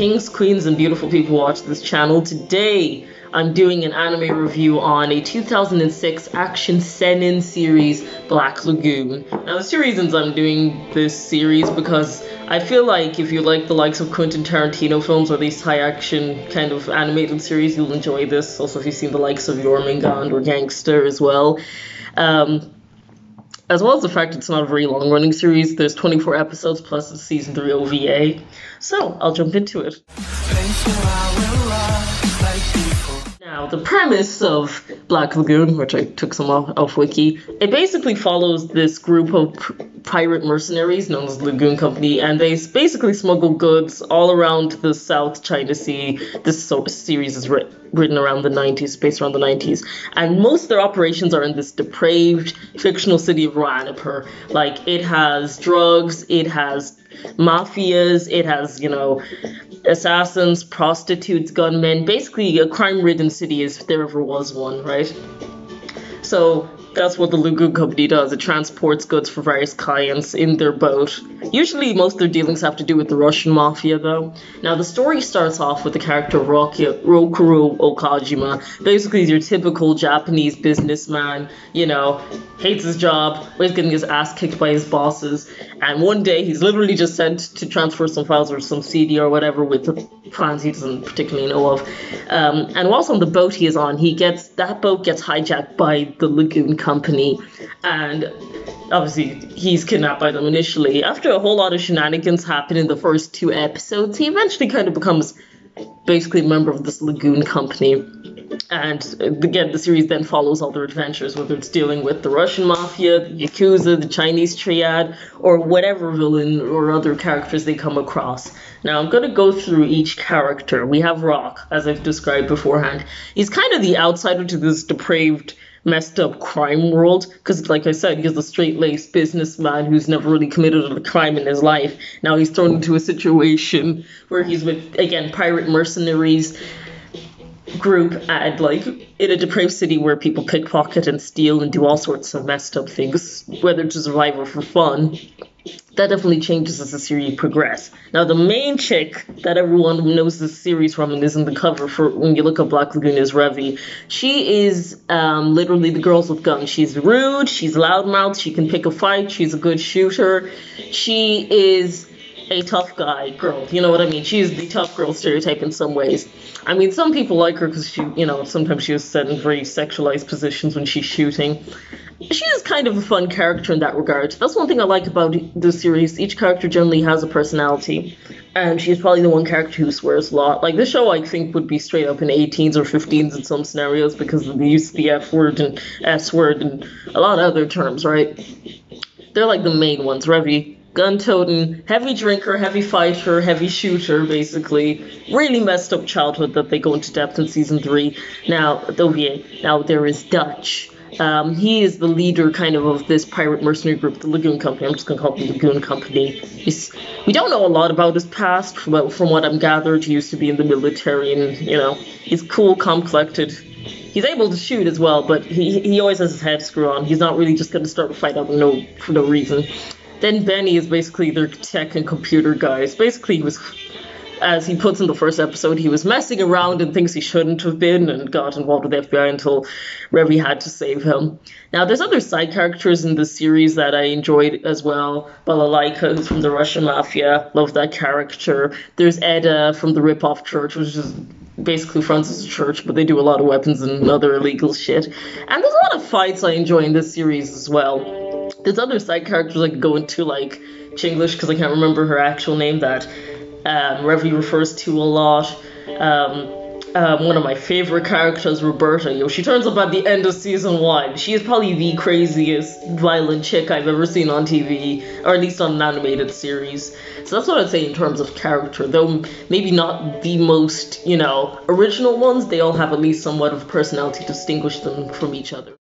kings, queens, and beautiful people watch this channel. Today, I'm doing an anime review on a 2006 action seinen series, Black Lagoon. Now, there's two reasons I'm doing this series because I feel like if you like the likes of Quentin Tarantino films or these high action kind of animated series, you'll enjoy this. Also, if you've seen the likes of Jormungand or Gangsta as well. Um, as well as the fact it's not a very long running series. There's 24 episodes plus a season 3 OVA. So I'll jump into it. Now, the premise of Black Lagoon, which I took some off, off Wiki, it basically follows this group of pirate mercenaries known as Lagoon Company, and they basically smuggle goods all around the South China Sea. This series is writ- written around the 90s, based around the 90s, and most of their operations are in this depraved fictional city of Roanapur. Like, it has drugs, it has mafias, it has, you know, assassins, prostitutes, gunmen, basically a crime ridden city if there ever was one, right? So that's what the Lagoon Company does. It transports goods for various clients in their boat. Usually, most of their dealings have to do with the Russian mafia, though. Now, the story starts off with the character Rokuro Okajima. Basically, he's your typical Japanese businessman, you know, hates his job, always getting his ass kicked by his bosses. And one day, he's literally just sent to transfer some files or some CD or whatever with the plans he doesn't particularly know of. Um, and whilst on the boat he is on, he gets that boat gets hijacked by the Lagoon Company, and obviously he's kidnapped by them initially. After a whole lot of shenanigans happen in the first two episodes, he eventually kind of becomes basically a member of this Lagoon Company. And again, the series then follows all their adventures, whether it's dealing with the Russian mafia, the Yakuza, the Chinese triad, or whatever villain or other characters they come across. Now, I'm going to go through each character. We have Rock, as I've described beforehand. He's kind of the outsider to this depraved messed up crime world. Because like i said he's a straight-laced businessman who's never really committed a crime in his life. Now he's thrown into a situation where he's with again pirate mercenaries group and like in a depraved city where people pickpocket and steal and do all sorts of messed up things whether to survive or for fun that definitely changes as the series progresses. Now, the main chick that everyone knows this series from and is in the cover for when you look up Black Lagoon is Revy. She is um, literally the girls with guns. She's rude, she's loudmouth, she can pick a fight, she's a good shooter. She is a tough guy girl. You know what I mean? She's the tough girl stereotype in some ways. I mean, some people like her because she, you know, sometimes she is set in very sexualized positions when she's shooting. She is kind of a fun character in that regard. That's one thing I like about the series. Each character generally has a personality, and she's probably the one character who swears a lot. Like this show, I think would be straight up in 18s or 15s in some scenarios because of the use of the F word and S word and a lot of other terms, right? They're like the main ones. Revy, gun toting, heavy drinker, heavy fighter, heavy shooter, basically. Really messed up childhood that they go into depth in season three. Now, the. Now there is Dutch. Um, he is the leader, kind of, of this pirate mercenary group, the Lagoon Company. I'm just gonna call it the Lagoon Company. He's, we don't know a lot about his past, but from what I'm gathered, he used to be in the military, and you know, he's cool, calm, collected. He's able to shoot as well, but he he always has his head screwed on. He's not really just gonna start a fight out of no for no reason. Then Benny is basically their tech and computer guys. Basically, he was, as he puts in the first episode, he was messing around and things he shouldn't have been and got involved with the FBI until Revy had to save him. Now, there's other side characters in the series that I enjoyed as well. Balalaika, who's from the Russian Mafia, love that character. There's Eda from the Ripoff Church, which is basically fronts as a church, but they do a lot of weapons and other illegal shit. And there's a lot of fights I enjoy in this series as well there's other side character I like going to like Chinglish, because I can't remember her actual name, that um, Revy refers to a lot. Um, um, one of my favorite characters, Roberta. Yo, she turns up at the end of season one. She is probably the craziest violent chick I've ever seen on TV, or at least on an animated series. So that's what I'd say in terms of character. Though maybe not the most, you know, original ones, they all have at least somewhat of personality to distinguish them from each other.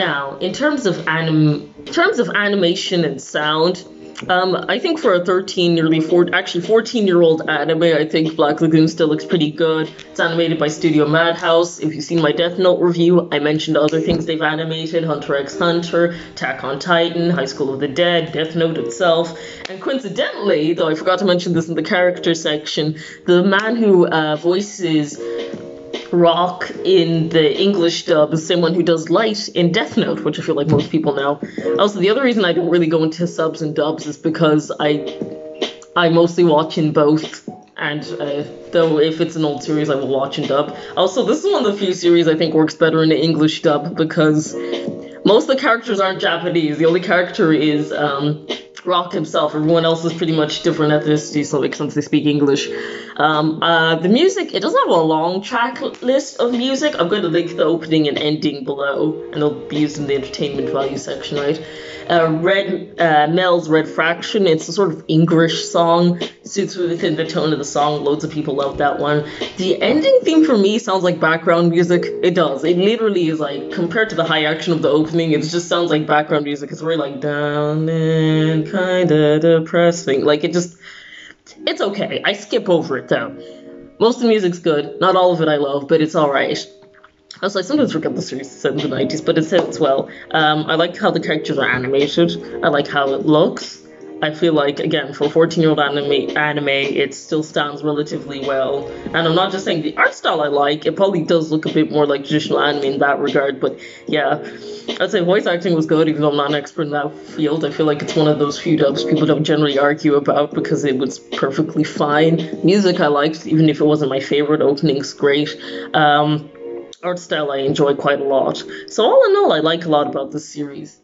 Now, in terms of anim, in terms of animation and sound, Um, I think for a 13, nearly four, actually 14 year old anime, I think Black Lagoon still looks pretty good. It's animated by Studio Madhouse. If you've seen my Death Note review, I mentioned other things they've animated Hunter x Hunter, Attack on Titan, High School of the Dead, Death Note itself. And coincidentally, though I forgot to mention this in the character section, the man who uh, voices Rock in the English dub is someone who does Light in Death Note, which I feel like most people know. Also, the other reason I don't really go into subs and dubs is because I I mostly watch in both. And uh, though if it's an old series, I will watch in dub. Also, this is one of the few series I think works better in the English dub because most of the characters aren't Japanese. The only character is um, Rock himself. Everyone else is pretty much different ethnicity, so it since they speak English. Um, uh, the music, it doesn't have a long track list of music. I'm going to link the opening and ending below, and they'll be used in the entertainment value section, right? Uh, Red uh, Mell's Red Fraction. It's a sort of English song, suits within the tone of the song. Loads of people love that one. The ending theme for me sounds like background music. It does. It literally is like compared to the high action of the opening. It just sounds like background music. It's really like down and kind of depressing. Like it just. It's okay. I skip over it though. Most of the music's good. Not all of it I love, but it's alright. Also, I sometimes forget the series set in the 90s, but it sets well. Um, I like how the characters are animated. I like how it looks. I feel like, again, for a 14 year old anime, anime, it still stands relatively well. And I'm not just saying the art style I like, it probably does look a bit more like traditional anime in that regard, but yeah. I'd say voice acting was good, even though I'm not an expert in that field. I feel like it's one of those few dubs people don't generally argue about because it was perfectly fine. Music I liked, even if it wasn't my favorite. Opening's great. Um, art style I enjoy quite a lot. So all in all, I like a lot about this series.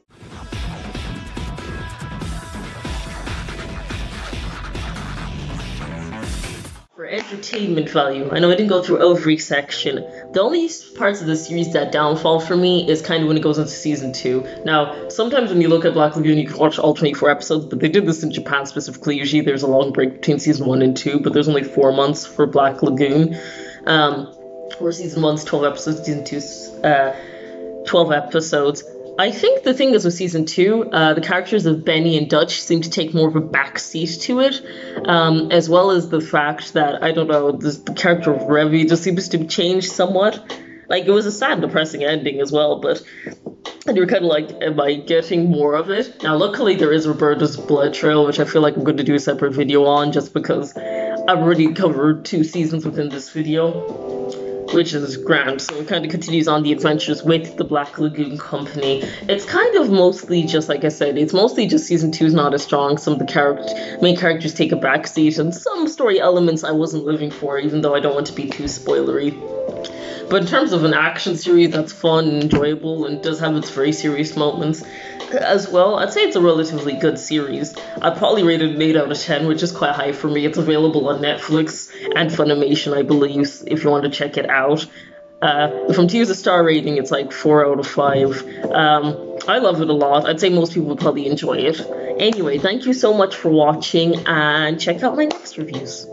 Entertainment value, I know I didn't go through every section. The only parts of the series that downfall for me is kind of when it goes into season two. Now, sometimes when you look at Black Lagoon, you can watch all 24 episodes, but they did this in Japan specifically. Usually there's a long break between season one and two, but there's only four months for Black Lagoon. Um, or season one's 12 episodes, season two's uh, 12 episodes. I think the thing is with season two, uh, the characters of Benny and Dutch seem to take more of a backseat to it, um, as well as the fact that I don't know the, the character of Revy just seems to change somewhat. Like it was a sad, depressing ending as well, but and you're kind of like, am I getting more of it? Now, luckily there is Roberta's Blood Trail, which I feel like I'm going to do a separate video on, just because I've already covered two seasons within this video which is grand. So it kind of continues on the adventures with the Black Lagoon Company. It's kind of mostly just like I said, it's mostly just season two is not as strong. Some of the character main characters take a backseat, and some story elements I wasn't living for, even though I don't want to be too spoilery. But in terms of an action series that's fun and enjoyable and does have its very serious moments, as well. I'd say it's a relatively good series. I'd probably rate it an 8 out of 10, which is quite high for me. It's available on Netflix and Funimation, I believe, if you want to check it out. Uh, if I'm to use a star rating, it's like 4 out of 5. Um, I love it a lot. I'd say most people would probably enjoy it. Anyway, thank you so much for watching and check out my next reviews.